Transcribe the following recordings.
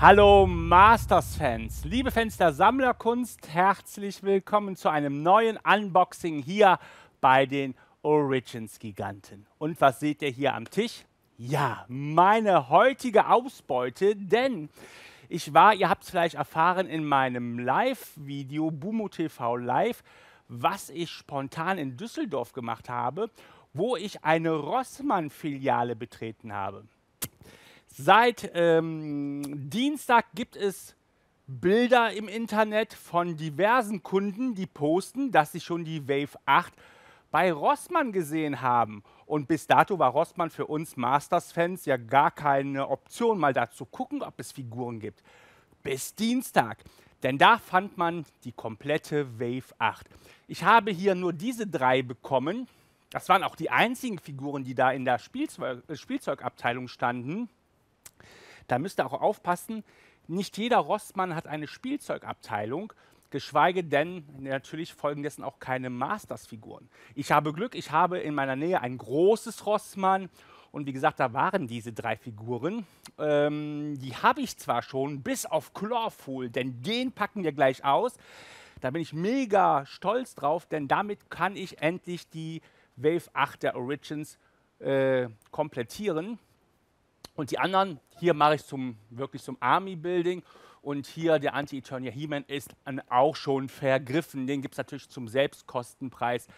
Hallo Masters-Fans, liebe Fans der Sammlerkunst, herzlich willkommen zu einem neuen Unboxing hier bei den Origins-Giganten. Und was seht ihr hier am Tisch? Ja, meine heutige Ausbeute, denn ich war, ihr habt es vielleicht erfahren in meinem Live-Video, Bumo TV Live, was ich spontan in Düsseldorf gemacht habe, wo ich eine Rossmann-Filiale betreten habe. Seit ähm, Dienstag gibt es Bilder im Internet von diversen Kunden, die posten, dass sie schon die Wave 8 bei Rossmann gesehen haben. Und bis dato war Rossmann für uns Masters-Fans ja gar keine Option, mal da zu gucken, ob es Figuren gibt. Bis Dienstag. Denn da fand man die komplette Wave 8. Ich habe hier nur diese drei bekommen. Das waren auch die einzigen Figuren, die da in der Spielzeug Spielzeugabteilung standen. Da müsst ihr auch aufpassen, nicht jeder Rossmann hat eine Spielzeugabteilung, geschweige denn natürlich folgen dessen auch keine Masters-Figuren. Ich habe Glück, ich habe in meiner Nähe ein großes Rossmann und wie gesagt, da waren diese drei Figuren. Ähm, die habe ich zwar schon, bis auf Clawful, denn den packen wir gleich aus. Da bin ich mega stolz drauf, denn damit kann ich endlich die Wave 8 der Origins äh, komplettieren. Und die anderen, hier mache ich zum, wirklich zum Army-Building. Und hier der Anti-Eternia He-Man ist auch schon vergriffen. Den gibt es natürlich zum Selbstkostenpreis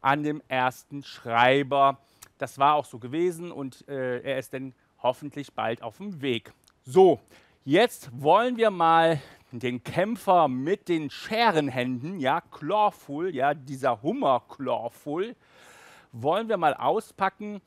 an dem ersten Schreiber. Das war auch so gewesen und äh, er ist dann hoffentlich bald auf dem Weg. So, jetzt wollen wir mal den Kämpfer mit den Scherenhänden, ja, Clawful, ja, dieser Hummer Clawful, wollen wir mal auspacken.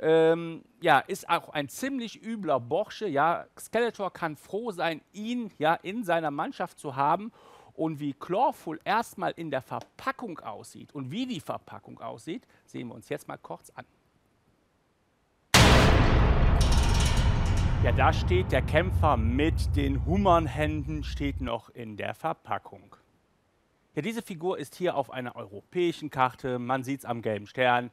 Ähm, ja, ist auch ein ziemlich übler Borsche. Ja, Skeletor kann froh sein, ihn ja in seiner Mannschaft zu haben. Und wie Clawful erstmal in der Verpackung aussieht und wie die Verpackung aussieht, sehen wir uns jetzt mal kurz an. Ja, da steht der Kämpfer mit den Hummernhänden, steht noch in der Verpackung. Ja, diese Figur ist hier auf einer europäischen Karte. Man sieht es am gelben Stern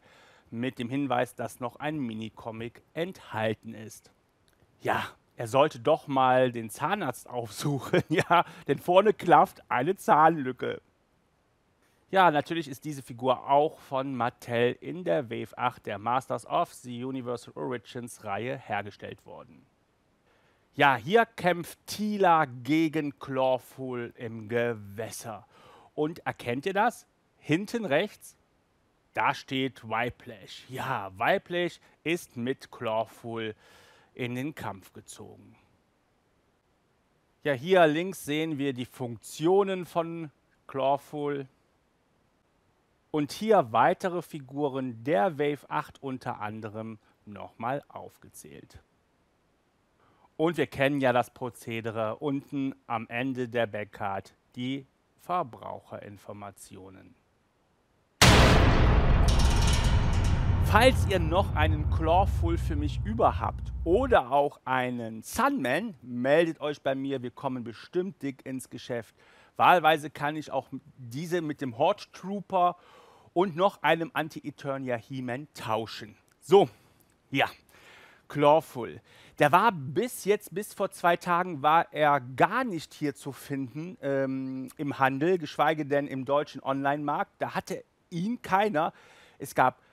mit dem Hinweis, dass noch ein Minicomic enthalten ist. Ja, er sollte doch mal den Zahnarzt aufsuchen, ja, denn vorne klafft eine Zahnlücke. Ja, natürlich ist diese Figur auch von Mattel in der Wave 8 der Masters of the Universal Origins Reihe hergestellt worden. Ja, hier kämpft Tila gegen Clawful im Gewässer. Und erkennt ihr das? Hinten rechts da steht Wyplash. Ja, Wyplash ist mit Clawful in den Kampf gezogen. Ja, hier links sehen wir die Funktionen von Clawful. Und hier weitere Figuren der Wave 8 unter anderem nochmal aufgezählt. Und wir kennen ja das Prozedere unten am Ende der Backcard, die Verbraucherinformationen. Falls ihr noch einen Clawful für mich über habt oder auch einen Sunman, meldet euch bei mir. Wir kommen bestimmt dick ins Geschäft. Wahlweise kann ich auch diese mit dem Horde Trooper und noch einem Anti-Eternia He-Man tauschen. So, ja, Clawful. Der war bis jetzt, bis vor zwei Tagen, war er gar nicht hier zu finden ähm, im Handel, geschweige denn im deutschen Online-Markt. Da hatte ihn keiner. Es gab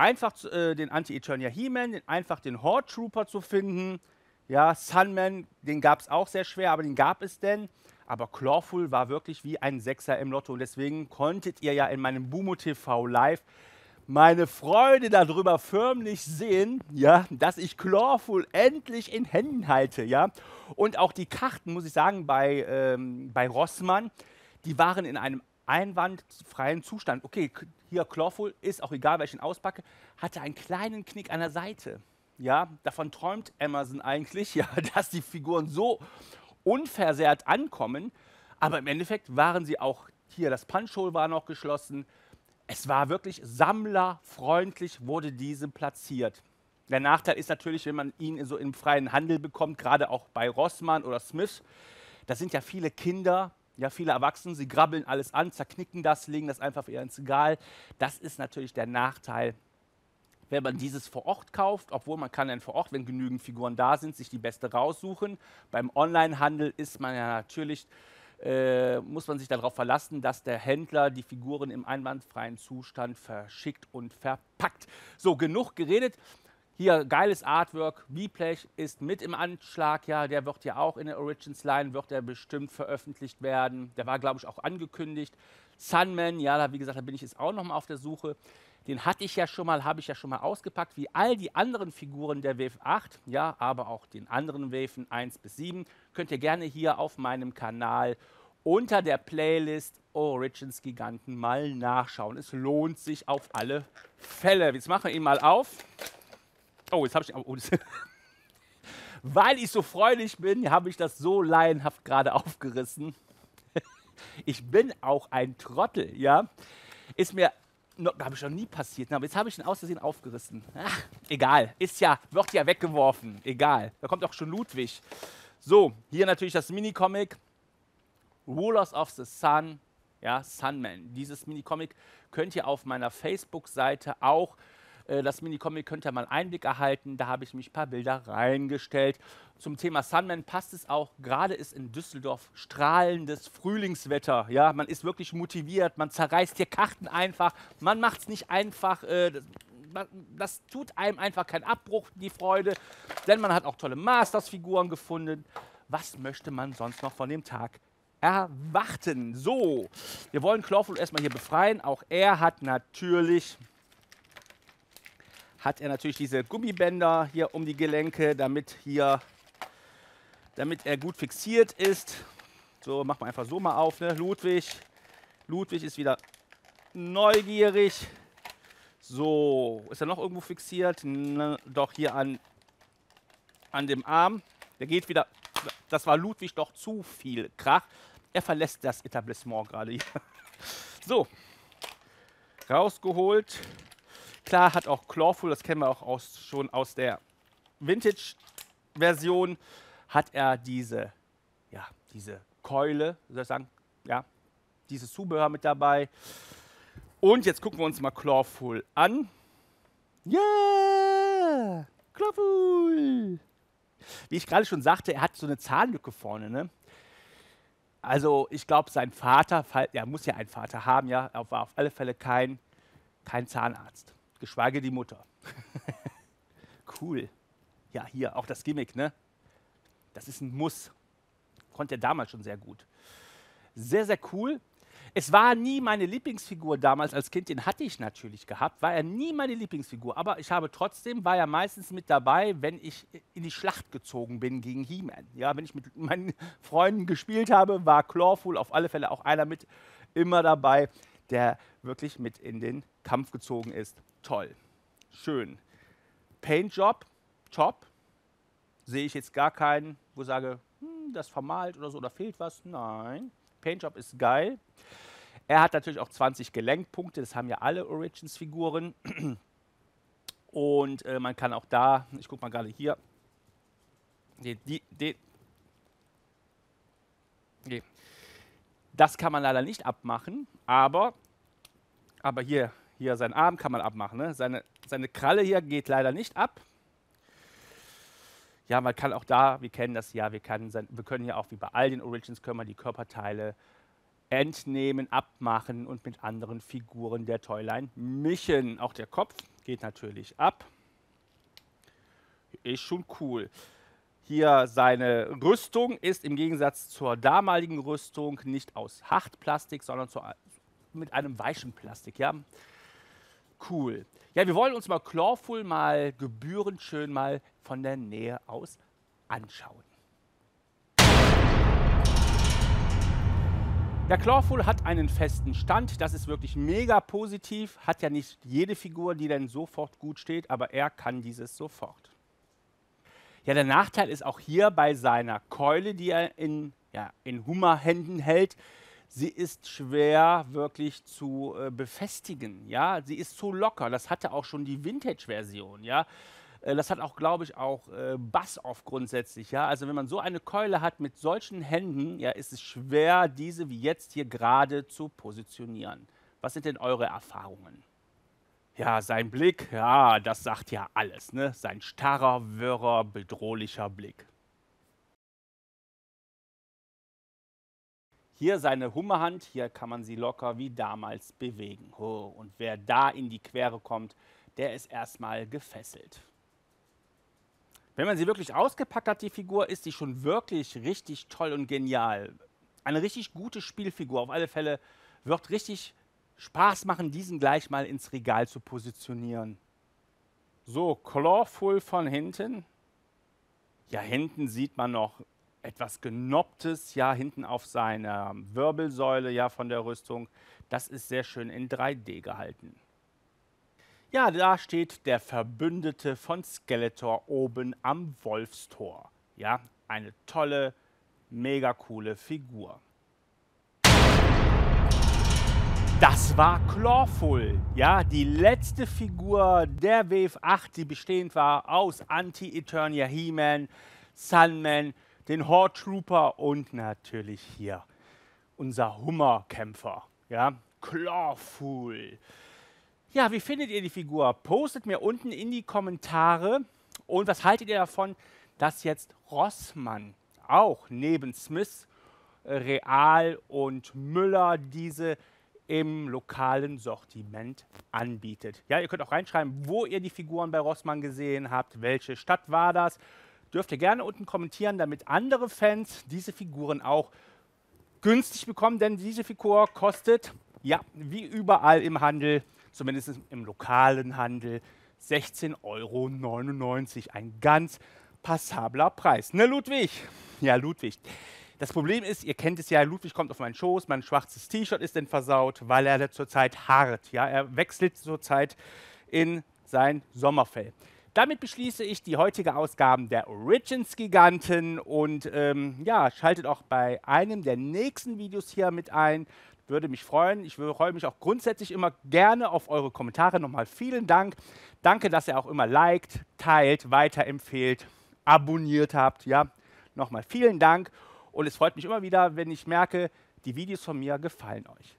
einfach äh, den Anti-Eternia He-Man, einfach den Horde Trooper zu finden. Ja, Sunman, den gab es auch sehr schwer, aber den gab es denn. Aber Clawful war wirklich wie ein Sechser im Lotto. Und deswegen konntet ihr ja in meinem Bumo TV Live meine Freude darüber förmlich sehen, ja, dass ich Clawful endlich in Händen halte, ja. Und auch die Karten, muss ich sagen, bei, ähm, bei Rossmann, die waren in einem einwandfreien Zustand. Okay, hier Clawful, ist auch egal, welchen auspacke, hatte einen kleinen Knick an der Seite. Ja, davon träumt Amazon eigentlich, ja, dass die Figuren so unversehrt ankommen. Aber im Endeffekt waren sie auch hier, das Punchhole war noch geschlossen. Es war wirklich sammlerfreundlich, wurde diese platziert. Der Nachteil ist natürlich, wenn man ihn so im freien Handel bekommt, gerade auch bei Rossmann oder Smith, da sind ja viele Kinder, ja, viele Erwachsene, sie grabbeln alles an, zerknicken das, legen das einfach eher ins Regal. Das ist natürlich der Nachteil wenn man dieses vor Ort kauft, obwohl man kann dann vor Ort, wenn genügend Figuren da sind, sich die beste raussuchen. Beim Onlinehandel ist man ja natürlich, äh, muss man sich darauf verlassen, dass der Händler die Figuren im einwandfreien Zustand verschickt und verpackt. So, genug geredet. Hier geiles Artwork. V-Plech ist mit im Anschlag. Ja, der wird ja auch in der Origins Line, wird der bestimmt veröffentlicht werden. Der war, glaube ich, auch angekündigt. Sunman, ja, da, wie gesagt, da bin ich jetzt auch nochmal auf der Suche. Den hatte ich ja schon mal, habe ich ja schon mal ausgepackt, wie all die anderen Figuren der Wave 8, ja, aber auch den anderen Waven 1 bis 7. Könnt ihr gerne hier auf meinem Kanal unter der Playlist Origins Giganten mal nachschauen. Es lohnt sich auf alle Fälle. Jetzt machen wir ihn mal auf. Oh, jetzt habe ich. Oh, Weil ich so freudig bin, habe ich das so laienhaft gerade aufgerissen. ich bin auch ein Trottel, ja. Ist mir no, habe ich noch nie passiert. Aber jetzt habe ich ihn aus Versehen aufgerissen. Ach, egal, ist ja, wird ja weggeworfen. Egal. Da kommt auch schon Ludwig. So, hier natürlich das Minicomic. Rulers of the Sun, ja, Sunman. Dieses Minicomic könnt ihr auf meiner Facebook-Seite auch das Minicomic könnt ihr mal Einblick erhalten. Da habe ich mich ein paar Bilder reingestellt. Zum Thema Sunman passt es auch. Gerade ist in Düsseldorf strahlendes Frühlingswetter. Ja, man ist wirklich motiviert. Man zerreißt hier Karten einfach. Man macht es nicht einfach. Äh, das, das tut einem einfach keinen Abbruch, die Freude. Denn man hat auch tolle Masters-Figuren gefunden. Was möchte man sonst noch von dem Tag erwarten? So, wir wollen Clawful erstmal hier befreien. Auch er hat natürlich hat er natürlich diese Gummibänder hier um die Gelenke, damit hier, damit er gut fixiert ist. So, machen wir einfach so mal auf, ne? Ludwig. Ludwig ist wieder neugierig. So, ist er noch irgendwo fixiert? Ne, doch hier an, an dem Arm. Der geht wieder. Das war Ludwig doch zu viel Krach. Er verlässt das Etablissement gerade hier. So, rausgeholt. Klar hat auch Clawful, das kennen wir auch aus, schon aus der Vintage-Version, hat er diese, ja, diese Keule, soll ich sagen, ja, dieses Zubehör mit dabei. Und jetzt gucken wir uns mal Clawful an. Yeah! Clawful! Wie ich gerade schon sagte, er hat so eine Zahnlücke vorne, ne? Also ich glaube, sein Vater, er muss ja einen Vater haben, ja, er war auf alle Fälle kein, kein Zahnarzt geschweige die Mutter. cool. Ja, hier auch das Gimmick, ne? Das ist ein Muss. Konnte er damals schon sehr gut. Sehr, sehr cool. Es war nie meine Lieblingsfigur damals als Kind, den hatte ich natürlich gehabt, war er nie meine Lieblingsfigur, aber ich habe trotzdem, war er meistens mit dabei, wenn ich in die Schlacht gezogen bin gegen He-Man. Ja, wenn ich mit meinen Freunden gespielt habe, war Clawful auf alle Fälle auch einer mit immer dabei, der wirklich mit in den Kampf gezogen ist toll, schön. Paintjob, top. Sehe ich jetzt gar keinen, wo sage, hm, das vermalt oder so, oder fehlt was. Nein, Paintjob ist geil. Er hat natürlich auch 20 Gelenkpunkte, das haben ja alle Origins-Figuren. Und äh, man kann auch da, ich gucke mal gerade hier, die, die, die, die, das kann man leider nicht abmachen, aber, aber hier hier, seinen Arm kann man abmachen. Ne? Seine, seine Kralle hier geht leider nicht ab. Ja, man kann auch da, wir kennen das ja, wir, kann, wir können ja auch wie bei all den Origins, können wir die Körperteile entnehmen, abmachen und mit anderen Figuren der Toyline mischen. Auch der Kopf geht natürlich ab. Ist schon cool. Hier seine Rüstung ist im Gegensatz zur damaligen Rüstung nicht aus Hartplastik, sondern zu, mit einem weichen Plastik. Ja? Cool. Ja, wir wollen uns mal Clawful mal gebührend schön mal von der Nähe aus anschauen. Der Clawful hat einen festen Stand, das ist wirklich mega positiv. Hat ja nicht jede Figur, die dann sofort gut steht, aber er kann dieses sofort. Ja, der Nachteil ist auch hier bei seiner Keule, die er in, ja, in Hummerhänden hält, sie ist schwer wirklich zu äh, befestigen. Ja, sie ist zu locker. Das hatte auch schon die Vintage-Version. Ja, äh, das hat auch, glaube ich, auch äh, Bass-Off grundsätzlich. Ja, also wenn man so eine Keule hat mit solchen Händen, ja, ist es schwer, diese wie jetzt hier gerade zu positionieren. Was sind denn eure Erfahrungen? Ja, sein Blick, ja, das sagt ja alles, ne? Sein starrer, wirrer, bedrohlicher Blick. Hier seine Hummerhand, hier kann man sie locker wie damals bewegen. Oh, und wer da in die Quere kommt, der ist erstmal gefesselt. Wenn man sie wirklich ausgepackt hat, die Figur, ist sie schon wirklich richtig toll und genial. Eine richtig gute Spielfigur. Auf alle Fälle wird richtig Spaß machen, diesen gleich mal ins Regal zu positionieren. So, Clawful von hinten. Ja, hinten sieht man noch etwas Genopptes, ja, hinten auf seiner Wirbelsäule, ja, von der Rüstung. Das ist sehr schön in 3D gehalten. Ja, da steht der Verbündete von Skeletor oben am Wolfstor. Ja, eine tolle, mega coole Figur. Das war Clawful, ja, die letzte Figur der Wave 8, die bestehend war aus Anti-Eternia He-Man, Sunman, den Horde Trooper und natürlich hier unser Hummerkämpfer, ja, Clawful. Ja, wie findet ihr die Figur? Postet mir unten in die Kommentare. Und was haltet ihr davon, dass jetzt Rossmann auch neben Smith, äh, Real und Müller diese im lokalen Sortiment anbietet. Ja, ihr könnt auch reinschreiben, wo ihr die Figuren bei Rossmann gesehen habt, welche Stadt war das dürft ihr gerne unten kommentieren, damit andere Fans diese Figuren auch günstig bekommen, denn diese Figur kostet, ja, wie überall im Handel, zumindest im lokalen Handel, 16,99 Euro. Ein ganz passabler Preis. Ne, Ludwig? Ja, Ludwig. Das Problem ist, ihr kennt es ja, Ludwig kommt auf meinen Schoß, mein schwarzes T-Shirt ist denn versaut, weil er zurzeit hart. Ja, er wechselt zurzeit in sein Sommerfell. Damit beschließe ich die heutige Ausgabe der Origins Giganten und ähm, ja, schaltet auch bei einem der nächsten Videos hier mit ein. Würde mich freuen. Ich freue mich auch grundsätzlich immer gerne auf eure Kommentare. Nochmal vielen Dank. Danke, dass ihr auch immer liked, teilt, weiterempfehlt, abonniert habt. Ja, nochmal vielen Dank. Und es freut mich immer wieder, wenn ich merke, die Videos von mir gefallen euch.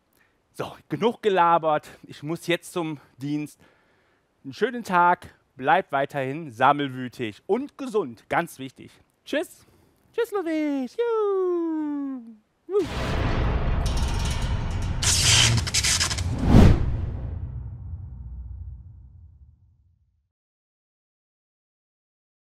So, genug gelabert. Ich muss jetzt zum Dienst. Einen schönen Tag bleibt weiterhin sammelwütig und gesund. Ganz wichtig. Tschüss. Tschüss, Ludwig. Juhu.